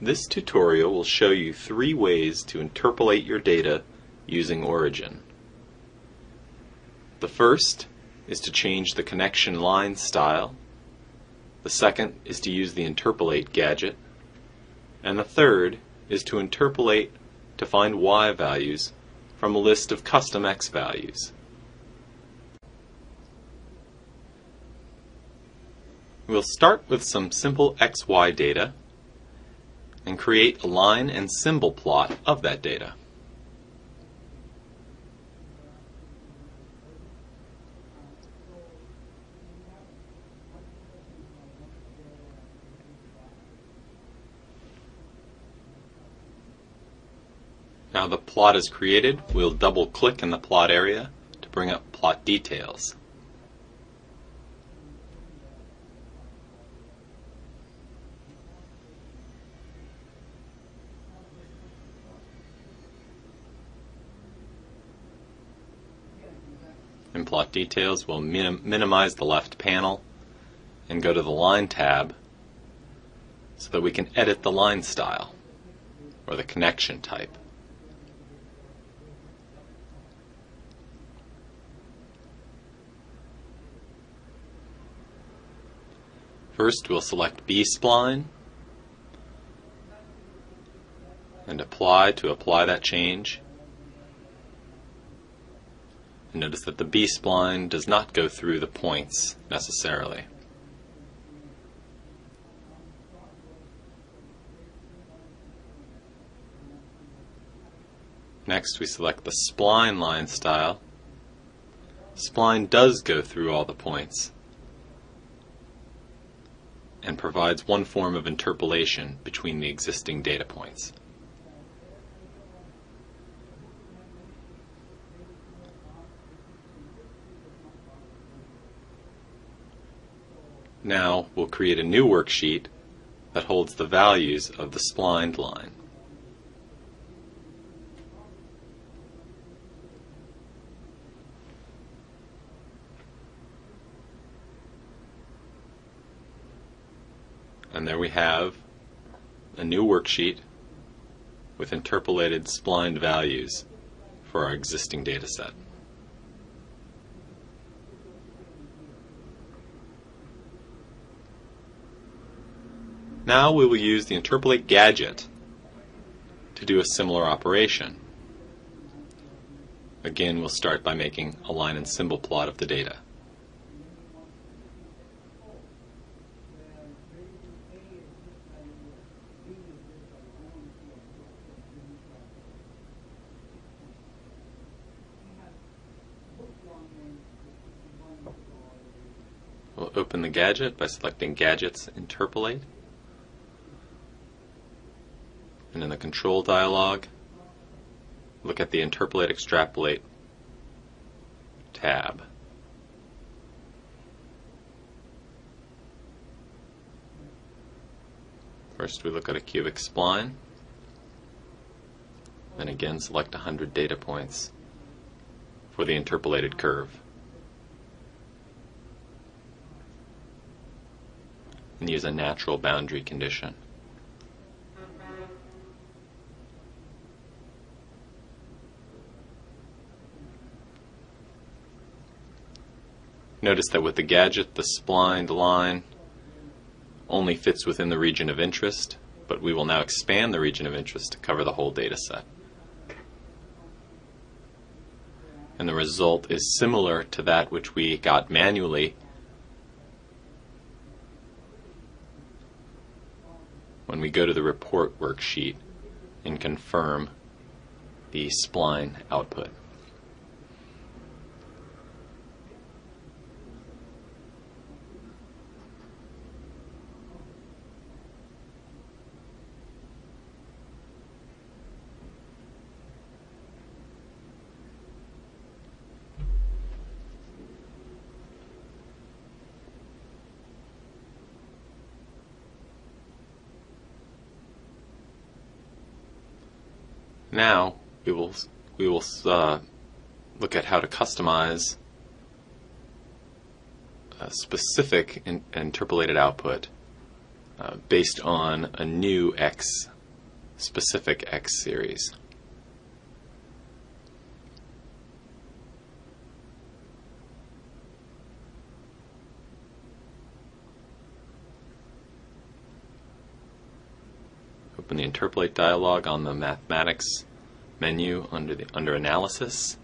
This tutorial will show you three ways to interpolate your data using Origin. The first is to change the connection line style. The second is to use the interpolate gadget. And the third is to interpolate to find y values from a list of custom x values. We'll start with some simple xy data and create a line and symbol plot of that data. Now the plot is created, we'll double click in the plot area to bring up plot details. In plot details, we'll minim minimize the left panel and go to the line tab so that we can edit the line style or the connection type. First, we'll select B-spline and apply to apply that change. Notice that the B-spline does not go through the points necessarily. Next, we select the spline line style. Spline does go through all the points and provides one form of interpolation between the existing data points. Now we'll create a new worksheet that holds the values of the splined line. And there we have a new worksheet with interpolated splined values for our existing data set. Now we will use the interpolate gadget to do a similar operation. Again, we'll start by making a line and symbol plot of the data. We'll open the gadget by selecting Gadgets Interpolate. And in the Control dialog, look at the Interpolate Extrapolate tab. First we look at a cubic spline, and again select 100 data points for the interpolated curve. and use a natural boundary condition. Notice that with the gadget, the splined line only fits within the region of interest, but we will now expand the region of interest to cover the whole data set. And the result is similar to that which we got manually when we go to the report worksheet and confirm the spline output. Now we will we will uh, look at how to customize a specific in, interpolated output uh, based on a new X, specific X series. Open the Interpolate dialog on the Mathematics menu under the under Analysis.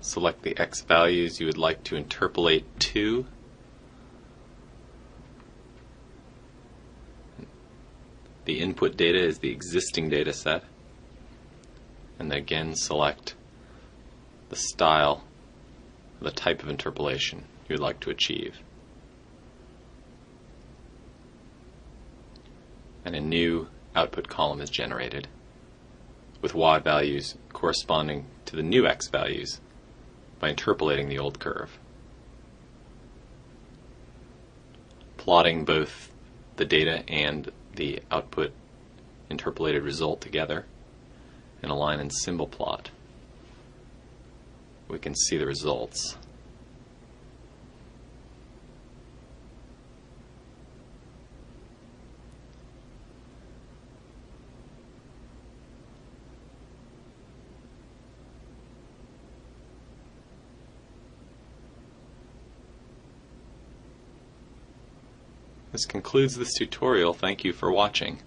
Select the x values you would like to interpolate to. The input data is the existing data set. And again select the style, the type of interpolation you would like to achieve. And a new output column is generated with y values corresponding to the new x values by interpolating the old curve. Plotting both the data and the output interpolated result together in a line and symbol plot, we can see the results. This concludes this tutorial. Thank you for watching.